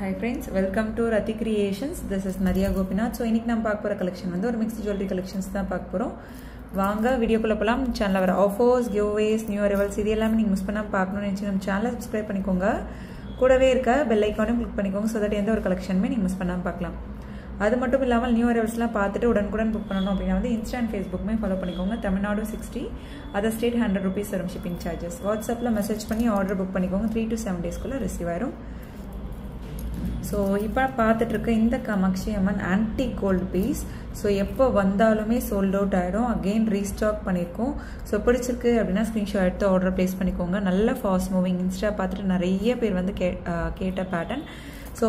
Hi friends welcome to Rathi creations this is Nariya Gopinath so இன்றைக்கி நம்ம பார்க்க போகிற கலெக்ஷன் வந்து ஒரு மிக்ஸ் ஜுவல்லரி கலெக்ஷன்ஸ் தான் பார்க்க போகிறோம் வாங்க வீடியோக்குள்ளே போகலாம் சேனலில் வர ஆஃபர்ஸ் கிவ்வேஸ் நியூ அரைவல்ஸ் இது எல்லாமே நீங்கள் மிஸ் பண்ணால் பார்க்கணும்னு நினச்சி நம்ம சேனலை சப்ஸ்கிரைப் பண்ணிக்கோங்க. கூடவே இருக்க பெல் ஐக்கானும் கிளிக் பண்ணிக்கோங்க ஸோ தட் எந்த ஒரு கலெக்ஷனுமே நீங்கள் மிஸ் பண்ணாமல் பார்க்கலாம். அது மட்டும் இல்லாமல் நியூ அரைவல்ஸ்லாம் பார்த்துட்டு உடனுக்குடன் புக் பண்ணணும் அப்படின்னா வந்து இன்ஸ்டாண்ட் ஃபேஸ்புக்குமே ஃபாலோ பண்ணிக்கோங்க. Tamil Nadu sixty other state hundred rupees வரும் ஷிப்பிங் சார்ஜஸ் வாட்ஸ்அப்பில் மெசேஜ் பண்ணி ஆர்டர் புக் பண்ணிக்கோங்க. த்ரீ டு செவன் டேஸ்க்குள்ளே ரிசீவ் ஆயிரும். ஸோ இப்போ பார்த்துட்ருக்க இந்த Kamakshi Amman anti gold piece so எப்போ வந்தாலுமே சோல்ட் அவுட் ஆகிடும் அகெயின் ரீஸ்டாக் பண்ணியிருக்கோம் ஸோ பிடிச்சிருக்கு அப்படின்னா ஸ்க்ரீன்ஷாட் எடுத்து ஆர்டர் ப்ளேஸ் பண்ணிக்கோங்க. நல்ல ஃபாஸ்ட் மூவிங் இன்ஸ்டா பார்த்துட்டு நிறைய பேர் வந்து கே கேட்ட பேட்டர்ன் ஸோ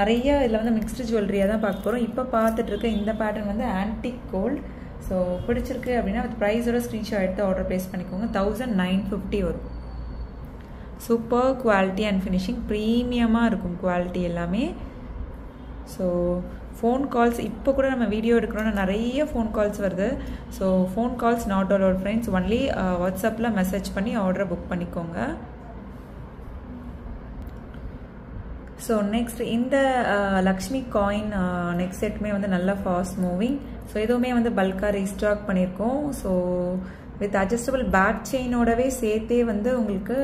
நிறைய இதில் வந்து மிக்ஸ்டு ஜுவல்லரியாக தான் பார்க்க போகிறோம் இப்போ பார்த்துட்ருக்க இந்த பேட்டர்ன் வந்து ஆன்டிக் கோல்டு ஸோ பிடிச்சிருக்கு அப்படின்னா வித் ப்ரைஸோட ஸ்க்ரீன்ஷாட் எடுத்து ஆர்டர் ப்ளேஸ் பண்ணிக்கோங்க. தௌசண்ட் நைன் ஃபிஃப்டி வரும். சூப்பர் குவாலிட்டி அண்ட் ஃபினிஷிங் ப்ரீமியமாக இருக்கும் குவாலிட்டி எல்லாமே. ஸோ ஃபோன் கால்ஸ் இப்போ கூட நம்ம வீடியோ எடுக்கிறோன்னா நிறைய ஃபோன் கால்ஸ் வருது. So phone calls not all our friends only வாட்ஸ்அப்பில் மெசேஜ் பண்ணி ஆர்டரை புக் பண்ணிக்கோங்க. ஸோ நெக்ஸ்ட் இந்த லக்ஷ்மி காயின் நெக்ஸ்ட் செட்டுமே வந்து நல்லா ஃபாஸ்ட் மூவிங் ஸோ எதுவுமே வந்து பல்காக ரீஸ்டாக் பண்ணியிருக்கோம். ஸோ வித் அட்ஜஸ்டபிள் பேக் செயினோடவே சேர்த்தே வந்து உங்களுக்கு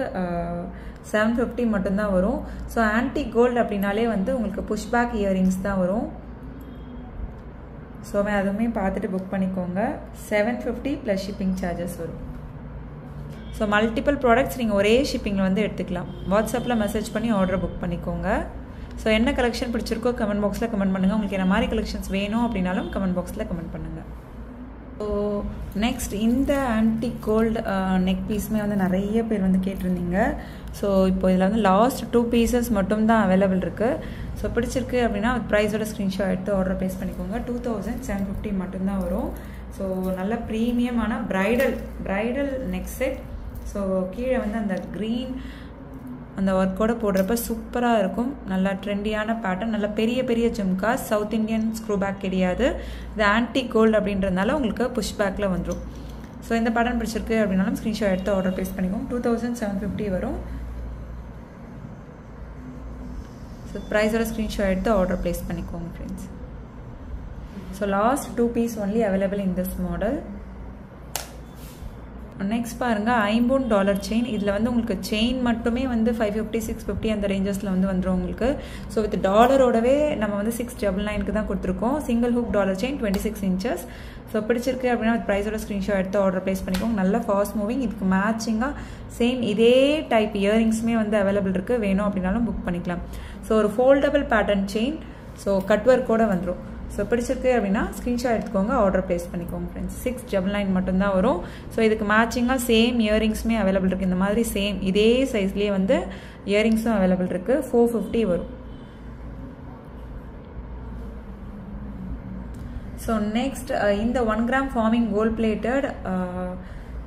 செவன் ஃபிஃப்டி மட்டும்தான் வரும். ஸோ ஆன்டி கோல்டு அப்படின்னாலே வந்து உங்களுக்கு புஷ்பேக் இயரிங்ஸ் தான் வரும். ஸோ அதுவுமே பார்த்துட்டு புக் பண்ணிக்கோங்க. Seven fifty plus shipping charges வரும். ஸோ மல்டிபிள் ப்ராடக்ட்ஸ் நீங்கள் ஒரே ஷிப்பிங்கில் வந்து எடுத்துக்கலாம். வாட்ஸ்அப்பில் மெசேஜ் பண்ணி ஆர்டர் புக் பண்ணிக்கோங்க. ஸோ என்ன கலெக்ஷன் பிடிச்சிருக்கோ கமெண்ட் பாக்ஸில் கமெண்ட் பண்ணுங்கள் உங்களுக்கு என்ன மாதிரி கலெக்ஷன்ஸ் வேணும் அப்படின்னாலும் கமெண்ட் பாக்ஸில் கமெண்ட் பண்ணுங்கள் ஸோ நெக்ஸ்ட் இந்த ஆன்டி கோல்டு நெக் பீஸுமே வந்து நிறைய பேர் வந்து கேட்டிருந்தீங்க. ஸோ இப்போ இதில் வந்து லாஸ்ட் டூ பீசஸ் மட்டும் தான் அவைலபிள் இருக்குது ஸோ பிடிச்சிருக்கு அப்படின்னா ப்ரைஸோட ஸ்க்ரீன்ஷாட் எடுத்து ஆர்டர் பேஸ் பண்ணிக்கோங்க. டூ தௌசண்ட் செவன் ஃபிஃப்டி மட்டும்தான் வரும். ஸோ நல்ல ப்ரீமியமான bridal bridal neck set so கீழே வந்து அந்த க்ரீன் அந்த ஒர்க்கோட போடுறப்ப சூப்பராக இருக்கும். நல்லா ட்ரெண்டியான பேட்டர்ன் நல்லா பெரிய பெரிய ஜிம்கா சவுத் இண்டியன் ஸ்க்ரூ பேக் கிடையாது. இது ஆன்டி கோல்டு அப்படின்றதுனால உங்களுக்கு புஷ் பேக்கில் வந்துடும் ஸோ இந்த பேட்டர்ன் பிடிச்சிருக்கு அப்படின்னாலும் ஸ்க்ரீன்ஷாட் எடுத்து ஆர்டர் ப்ளேஸ் பண்ணிக்கோங்க. டூ தௌசண்ட் செவன் ஃபிஃப்டி வரும். ஸோ ப்ரைஸோட ஸ்க்ரீன்ஷாட் எடுத்து ஆர்டர் ப்ளேஸ் பண்ணிக்கோங்க friends so last two piece only available in this model next பாருங்கள் ஐம்பூன் டாலர் செயின் இதில் வந்து உங்களுக்கு செயின் மட்டுமே வந்து ஃபைவ் ஃபிஃப்டி சிக்ஸ் ஃபிஃப்டி அந்த ரேஞ்சஸில் வந்து வந்துடும் உங்களுக்கு. ஸோ வித் டாலரோடவே நம்ம வந்து சிக்ஸ் டபுள் நைனுக்கு தான் கொடுத்துருக்கோம். Single hook dollar chain twenty six inches so பிடிச்சிருக்கு அப்படின்னா ப்ரைஸோட ஸ்க்ரீன்ஷாட் எடுத்து ஆர்டர் ப்ளேஸ் பண்ணிக்கோங்க. நல்ல ஃபாஸ்ட் மூவிங் இதுக்கு மேட்சிங்காக சேம் இதே டைப் இயரிங்ஸுமே வந்து அவைலபிள் இருக்குது வேணும் அப்படின்னாலும் புக் பண்ணிக்கலாம். ஸோ ஒரு foldable pattern chain so cut ஒர்க்கோட வந்துடும் ஸோ பிடிச்சிருக்கு அப்படின்னா ஸ்க்ரீன்ஷாட் எடுத்துக்கோங்க ஆர்டர் ப்ளேஸ் பண்ணிக்கோங்க ஃப்ரெண்ட்ஸ் சிக்ஸ் டபுள் நைன் மட்டும்தான் வரும். ஸோ இதுக்கு மேட்சிங்காக சேம் இயரிங்ஸுமே அவைலபிள் இருக்குது இந்த மாதிரி சேம் இதே சைஸ்லேயே வந்து இயரிங்ஸும் அவைலபிள் இருக்குது ஃபோர் ஃபிஃப்டி வரும். ஸோ நெக்ஸ்ட் uh, இந்த one gram forming gold plated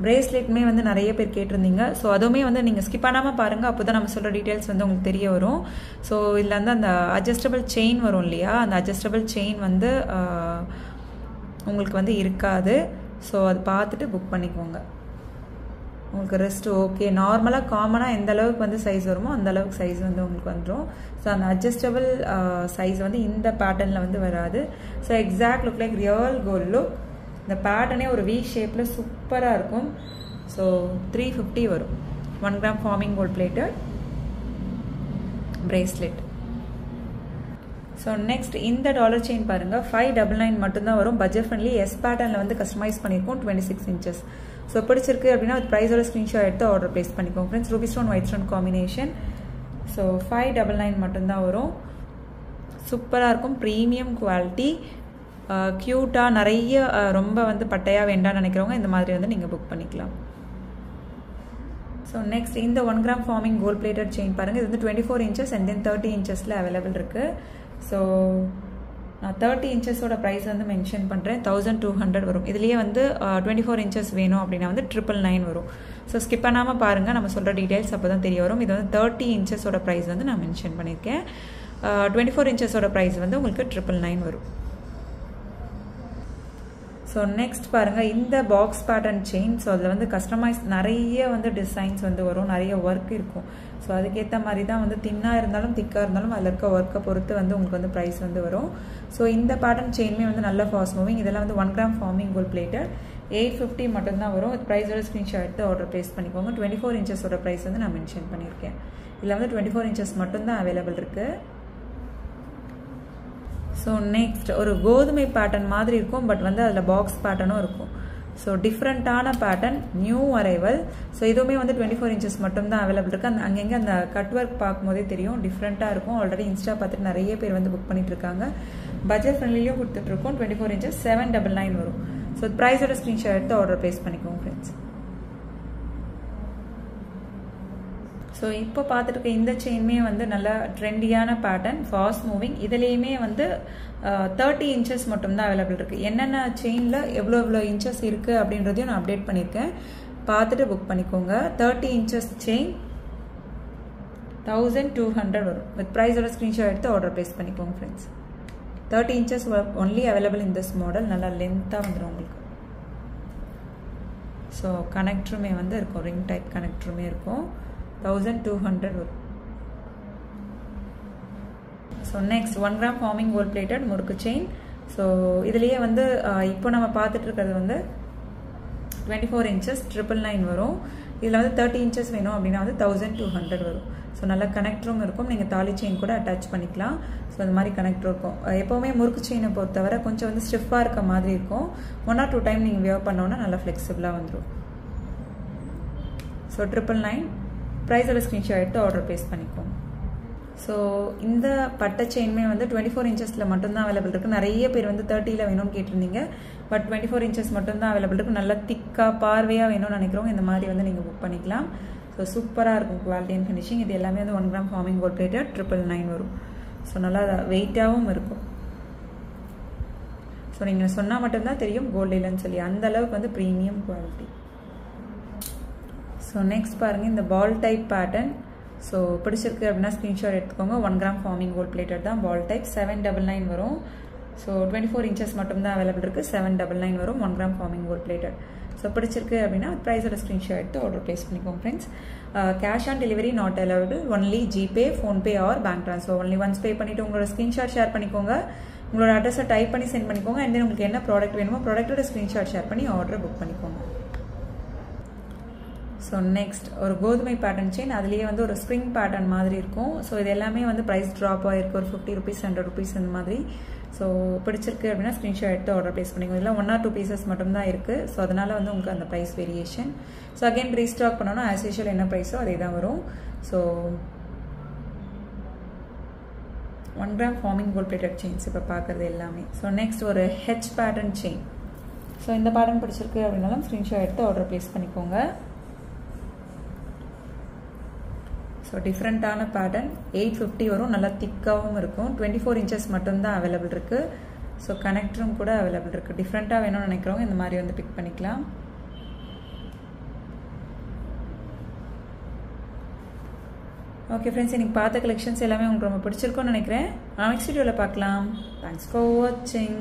பிரேஸ்லெட்டுமே வந்து நிறைய பேர் கேட்டிருந்தீங்க. ஸோ அதுவுமே வந்து நீங்கள் ஸ்கிப் பண்ணாமல் பாருங்கள் அப்போ தான் நம்ம சொல்கிற டீட்டெயில்ஸ் வந்து உங்களுக்கு தெரிய வரும். ஸோ இதில் வந்து அந்த அட்ஜஸ்டபிள் செயின் வரும் இல்லையா? அந்த அட்ஜஸ்டபிள் செயின் வந்து உங்களுக்கு வந்து இருக்காது. ஸோ அது பார்த்துட்டு புக் பண்ணிக்கோங்க. உங்களுக்கு ரெஸ்ட் ஓகே நார்மலாக காமனாக எந்த அளவுக்கு வந்து சைஸ் வருமோ அந்த அளவுக்கு சைஸ் வந்து உங்களுக்கு வந்துடும் ஸோ அந்த அட்ஜஸ்டபிள் சைஸ் வந்து இந்த பேட்டர்னில் வந்து வராது. So exact look like real gold look இந்த பேட்டர்னே ஒரு வீக் ஷேப்பில் சூப்பராக இருக்கும். ஸோ த்ரீ ஃபிஃப்டி வரும். One gram forming gold plated bracelet so next இந்த டாலர் செயின் பாருங்கள் ஃபைவ் டபுள் நைன் மட்டும்தான் வரும். பட்ஜெட் ஃப்ரெண்ட்லி எஸ் பேட்டர்னில் வந்து கஸ்டமைஸ் பண்ணியிருக்கோம் டுவெண்ட்டி சிக்ஸ் இன்ச்சஸ் ஸோ பிடிச்சிருக்கு அப்படின்னா ப்ரைஸோட ஸ்க்ரீன்ஷாட் எடுத்து ஆர்டர் ப்ளேஸ் பண்ணிக்கோங்க. Friends ruby stone white stone combination so five double nine மட்டும்தான் வரும். சூப்பராக இருக்கும். ப்ரீமியம் குவாலிட்டி க்யூட்டாக நிறைய ரொம்ப வந்து பட்டையாக வேண்டாம்னு நினைக்கிறவங்க இந்த மாதிரி வந்து நீங்கள் புக் பண்ணிக்கலாம். ஸோ நெக்ஸ்ட் இந்த one gram forming gold plated chain பாருங்கள் இது வந்து twenty four inches and then thirty இன்ச்சஸில் available இருக்குது ஸோ நான் தேர்ட்டி இன்ச்சஸோட ப்ரைஸ் வந்து மென்ஷன் பண்ணுறேன் தௌசண்ட் டூ ஹண்ட்ரட் வரும். இதுலேயே வந்து டுவெண்ட்டி ஃபோர் இன்ச்சஸ் வேணும் அப்படின்னா வந்து ட்ரிபிள் நைன் வரும். ஸோ ஸ்கிப் பண்ணாமல் பாருங்கள் நம்ம சொல்கிற டீட்டெயில்ஸ் அப்போ தான் தெரிய வரும். இது வந்து தேர்ட்டி இன்ச்சஸோட ப்ரைஸ் வந்து நான் மென்ஷன் பண்ணியிருக்கேன். டுவெண்ட்டி ஃபோர் இன்ச்சஸோட ப்ரைஸ் வந்து உங்களுக்கு ட்ரிபிள் நைன் வரும். ஸோ நெக்ஸ்ட் பாருங்கள் இந்த பாக்ஸ் பேட்டர்ன் செயின் ஸோ அதில் வந்து கஸ்டமைஸ் நிறைய வந்து டிசைன்ஸ் வந்து வரும் நிறைய ஒர்க் இருக்கும். ஸோ அதுக்கேற்ற மாதிரி தான் வந்து தின்னாக இருந்தாலும் திக்காக இருந்தாலும் அதில் இருக்க ஒர்க்கை பொறுத்து வந்து உங்களுக்கு வந்து ப்ரைஸ் வந்து வரும். ஸோ இந்த பேட்டர்ன் செயின்மே வந்து நல்ல ஃபாஸ்ட் மூவிங் இதெல்லாம் வந்து one gram forming gold plated eight fifty மட்டும்தான் வரும். ப்ரைஸோட ஸ்க்ரீன்ஷாட் எடுத்து ஆர்டர் ப்ளேஸ் பண்ணிக்கோங்க. டுவெண்ட்டி ஃபோர் இன்ச்சஸோட ப்ரைஸ் வந்து நான் மென்ஷன் பண்ணியிருக்கேன். இதில் வந்து டுவெண்ட்டி ஃபோர் இன்ச்சஸ் மட்டும்தான் அவைலபிள் இருக்குது ஸோ நெக்ஸ்ட் ஒரு கோதுமை பேட்டர்ன் மாதிரி இருக்கும் பட் வந்து அதில் பாக்ஸ் பேட்டர்னும் இருக்கும். ஸோ டிஃப்ரெண்ட்டான பேட்டர்ன் நியூ அரைவல் ஸோ இதுவுமே வந்து டுவெண்ட்டி ஃபோர் இன்ச்சஸ் மட்டும்தான் அவைலபிள் இருக்குது அந்த அங்கங்கே அந்த கட் ஒர்க் பார்க்கும்போதே தெரியும். டிஃப்ரெண்ட்டாக இருக்கும். ஆல்ரெடி இன்ஸ்டா பார்த்துட்டு நிறைய பேர் வந்து புக் பண்ணிட்டு இருக்காங்க. பட்ஜெட் ஃப்ரெண்ட்லியும் கொடுத்துட்ருக்கோம் twenty four inches seven double nine வரும். ஸோ ப்ரைஸோட ஸ்க்ரீன்ஷாட் எடுத்து ஆர்டர் ப்ளேஸ் பண்ணிக்கோங்க ஃப்ரெண்ட்ஸ் ஸோ இப்போ பார்த்துட்டு இந்த செயின்மே வந்து நல்ல ட்ரெண்டியான பேட்டர்ன் ஃபாஸ்ட் மூவிங் இதுலேயுமே வந்து தேர்ட்டி இன்ச்சஸ் மட்டும்தான் அவைலபிள் இருக்குது என்னென்ன செயினில் எவ்வளோ எவ்வளோ இன்ச்சஸ் இருக்குது அப்படின்றதையும் நான் அப்டேட் பண்ணியிருக்கேன். பார்த்துட்டு புக் பண்ணிக்கோங்க. Thirty inches chain thousand two hundred வரும். வித் ப்ரைஸோட ஸ்க்ரீன்ஷாட் எடுத்து ஆர்டர் ப்ளேஸ் பண்ணிக்கோங்க friends thirty inches only available in this model நல்லா லென்த்தாக வந்துடும் உங்களுக்கு. ஸோ கனெக்டருமே வந்து இருக்கும். ரிங் டைப் கனெக்டருமே இருக்கும். தௌசண்ட் டூ ஹண்ட்ரட் வரும் so next one gram forming gold plated முறுக்கு செயின் ஸோ இதுலேயே வந்து இப்போ நம்ம பார்த்துட்டு இருக்கிறது வந்து twenty four inches triple nine வரும். இதில் வந்து தேர்ட்டி இன்ச்சஸ் வேணும் அப்படின்னா வந்து தௌசண்ட் டூ ஹண்ட்ரட் வரும். ஸோ நல்லா கனெக்டரும் இருக்கும். நீங்கள் தாலி செயின் கூட அட்டாச் பண்ணிக்கலாம். ஸோ அந்த மாதிரி கனெக்டர் இருக்கும். எப்போவுமே முறுக்கு செயினை பொறுத்தவரை கொஞ்சம் வந்து ஸ்டிஃபாக இருக்க மாதிரி இருக்கும். ஒன் ஆர் டூ டைம் நீங்கள் வியர் பண்ணோன்னா நல்லா ஃப்ளெக்சிபிளாக வந்துடும் ஸோ ட்ரிபிள் நைன் ப்ரைஸோட ஸ்க்ரீன்ஷாட் எடுத்து ஆர்டர் பேஸ் பண்ணிக்கோங்க ஸோ இந்த பட்டை செயின்மே வந்து டுவெண்ட்டி ஃபோர் இன்ச்சஸில் மட்டும்தான் அவைலபிள் இருக்குது நிறைய பேர் வந்து தேர்ட்டியில் வேணும்னு கேட்டிருந்தீங்க. பட் டுவெண்ட்டி ஃபோர் இன்ச்சஸ் மட்டும்தான் அவைலபிள் இருக்குது நல்லா திக்காக பார்வையாக வேணும்னு நினைக்கிறவங்க இந்த மாதிரி வந்து நீங்கள் புக் பண்ணிக்கலாம். ஸோ சூப்பராக இருக்கும் குவாலிட்டி அண்ட் ஃபினிஷிங் இது எல்லாமே வந்து one gram forming gold plated triple nine வரும். ஸோ நல்லா வெயிட்டாகவும் இருக்கும். ஸோ நீங்கள் சொன்னால் மட்டும்தான் தெரியும். கோல்டு இல்லைன்னு சொல்லி. அந்த அளவுக்கு வந்து ப்ரீமியம் குவாலிட்டி ஸோ நெக்ஸ்ட் பாருங்கள் இந்த பால் டைப் பேட்டர்ன் ஸோ பிடிச்சிருக்கு அப்படின்னா ஸ்க்ரீன்ஷாட் எடுத்துக்கோங்க. One gram forming gold plated தான் ball type seven double nine வரும். ஸோ டுவெண்ட்டி ஃபோர் இன்ச்சஸ் மட்டும்தான் அவைலபிள் இருக்குது செவன் டபுள் நைன் வரும். One gram forming gold plated so பிடிச்சிருக்கு அப்படின்னா ப்ரைஸோட ஸ்க்ரீன்ஷாட் எடுத்து ஆர்டர் ப்ளேஸ் பண்ணிக்கோங்க friends cash on delivery not available only GPay PhonePe or bank transfer only once pay பண்ணிவிட்டு உங்களோட ஸ்க்ரீன்ஷாட் ஷேர் பண்ணிக்கோங்க. உங்களோட அட்ரஸை டைப் பண்ணி சென்ட் பண்ணிக்கோங்க. அண்ட் தென் உங்களுக்கு என்ன ப்ராடக்ட் வேணுமோ ப்ராடக்ட்டோட ஸ்க்ரீன்ஷாட் ஷேர் பண்ணி ஆர்டர் புக் பண்ணிக்கோங்க. ஸோ நெக்ஸ்ட் ஒரு கோதுமை பேட்டர்ன் செயின் அதுலேயே வந்து ஒரு ஸ்ப்ரிங் பேட்டர்ன் மாதிரி இருக்கும். ஸோ இது எல்லாமே வந்து ப்ரைஸ் ட்ராப் ஆகிருக்கு ஒரு ஃபிஃப்டி ருபீஸ் ஹண்ட்ரட் ருபீஸ் அந்த மாதிரி. ஸோ பிடிச்சிருக்கு அப்படின்னா ஸ்க்ரீன்ஷாட் எடுத்து ஆர்டர் ப்ளேஸ் பண்ணிக்கோங்க. இல்லை ஒன் ஆர் டூ பீசஸ் மட்டும்தான் இருக்குது ஸோ அதனால் வந்து உங்களுக்கு அந்த price variation so again restock பண்ணோன்னா ஆஸ் யூஷுவல் என்ன ப்ரைஸோ அதே தான் வரும். So one gram forming gold plated chains இப்போ பார்க்குறது எல்லாமே. ஸோ நெக்ஸ்ட் ஒரு ஹெச் பேட்டர்ன் செயின் ஸோ இந்த பேட்டர்ன் பிடிச்சிருக்கு அப்படின்னாலும் ஸ்க்ரீன்ஷாட் எடுத்து ஆர்டர் ப்ளேஸ் பண்ணிக்கோங்க. ஸோ டிஃப்ரெண்ட்டான பேட்டர்ன் எயிட் ஃபிஃப்டி வரும். நல்லா திக்காகவும் இருக்கும். டுவெண்ட்டி ஃபோர் இன்ச்சஸ் மட்டும்தான் அவைலபிள் இருக்குது ஸோ கனெக்டரும் கூட அவைலபிள் இருக்குது டிஃப்ரெண்ட்டாக வேணும்னு நினைக்கிறவங்க இந்த மாதிரி வந்து பிக் பண்ணிக்கலாம். ஓகே ஃப்ரெண்ட்ஸ் இன்னைக்கு பார்த்த கலெக்ஷன்ஸ் எல்லாமே உங்களுக்கு ரொம்ப பிடிச்சிருக்கும்னு நினைக்கிறேன். நெக்ஸ்ட் வீடியோவில் பார்க்கலாம். தேங்க்ஸ் ஃபார் வாட்சிங்